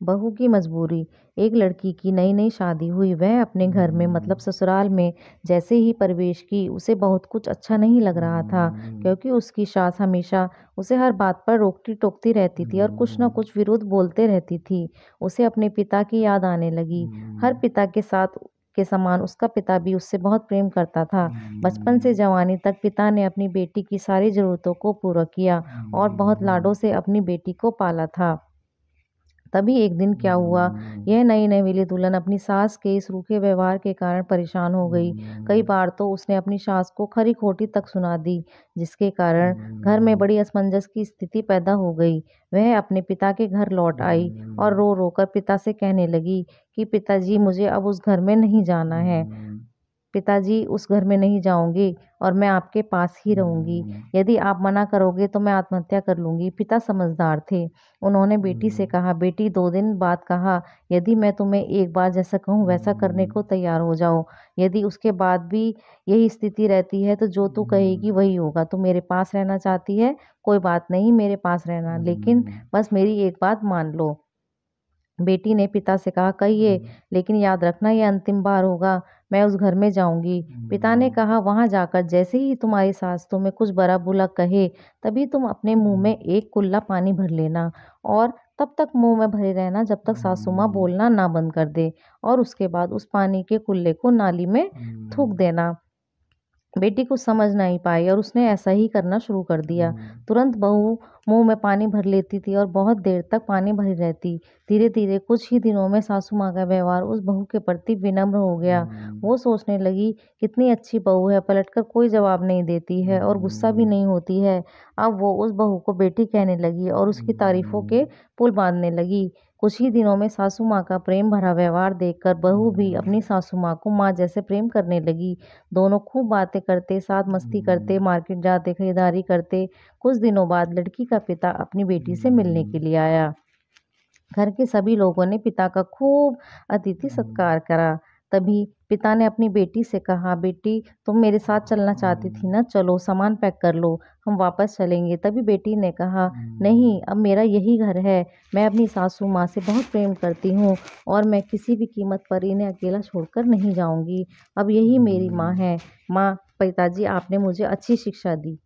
बहू की मजबूरी। एक लड़की की नई नई शादी हुई वह अपने घर में मतलब ससुराल में जैसे ही प्रवेश की उसे बहुत कुछ अच्छा नहीं लग रहा था क्योंकि उसकी सास हमेशा उसे हर बात पर रोकती टोकती रहती थी और कुछ न कुछ विरोध बोलते रहती थी। उसे अपने पिता की याद आने लगी। हर पिता के साथ के समान उसका पिता भी उससे बहुत प्रेम करता था। बचपन से जवानी तक पिता ने अपनी बेटी की सारी ज़रूरतों को पूरा किया और बहुत लाडों से अपनी बेटी को पाला था। तभी एक दिन क्या हुआ? यह नई नवेली दुल्हन अपनी सास के इस रूखे व्यवहार के कारण परेशान हो गई। कई बार तो उसने अपनी सास को खरी खोटी तक सुना दी, जिसके कारण घर में बड़ी असमंजस की स्थिति पैदा हो गई। वह अपने पिता के घर लौट आई और रो रो कर पिता से कहने लगी कि, पिताजी, मुझे अब उस घर में नहीं जाना है। पिताजी उस घर में नहीं जाऊँगी और मैं आपके पास ही रहूँगी। यदि आप मना करोगे तो मैं आत्महत्या कर लूँगी। पिता समझदार थे। उन्होंने बेटी से कहा बेटी दो दिन बाद कहा यदि मैं तुम्हें एक बार जैसा कहूँ वैसा करने को तैयार हो जाओ। यदि उसके बाद भी यही स्थिति रहती है तो जो तू कहेगी वही होगा। तू मेरे पास रहना चाहती है कोई बात नहीं मेरे पास रहना। लेकिन बस मेरी एक बात मान लो। बेटी ने पिता से कहा कहिए लेकिन याद रखना यह अंतिम बार होगा। मैं उस घर में जाऊँगी। पिता ने कहा वहाँ जाकर जैसे ही तुम्हारी सास तुम्हें कुछ बड़ा बुला कहे तभी तुम अपने मुँह में एक कुल्ला पानी भर लेना और तब तक मुँह में भरे रहना जब तक सासू माँ बोलना ना बंद कर दे और उसके बाद उस पानी के कुल्ले को नाली में थूक देना। बेटी कुछ समझ नहीं पाई और उसने ऐसा ही करना शुरू कर दिया। तुरंत बहू मुँह में पानी भर लेती थी और बहुत देर तक पानी भरी रहती। धीरे धीरे कुछ ही दिनों में सासू माँ का व्यवहार उस बहू के प्रति विनम्र हो गया। वो सोचने लगी कितनी अच्छी बहू है पलटकर कोई जवाब नहीं देती है और गुस्सा भी नहीं होती है। अब वो उस बहू को बेटी कहने लगी और उसकी तारीफों के पुल बांधने लगी। कुछ ही दिनों में सासू माँ का प्रेम भरा व्यवहार देखकर बहू भी अपनी सासू माँ को माँ जैसे प्रेम करने लगी। दोनों खूब बातें करते साथ मस्ती करते मार्केट जाते खरीदारी करते। कुछ दिनों बाद लड़की का पिता अपनी बेटी से मिलने के लिए आया। घर के सभी लोगों ने पिता का खूब अतिथि सत्कार करा। तभी पिता ने अपनी बेटी से कहा बेटी तुम मेरे साथ चलना चाहती थी ना? चलो सामान पैक कर लो हम वापस चलेंगे। तभी बेटी ने कहा नहीं अब मेरा यही घर है। मैं अपनी सासू माँ से बहुत प्रेम करती हूँ और मैं किसी भी कीमत पर इन्हें अकेला छोड़कर नहीं जाऊँगी। अब यही मेरी माँ है। माँ पिताजी आपने मुझे अच्छी शिक्षा दी।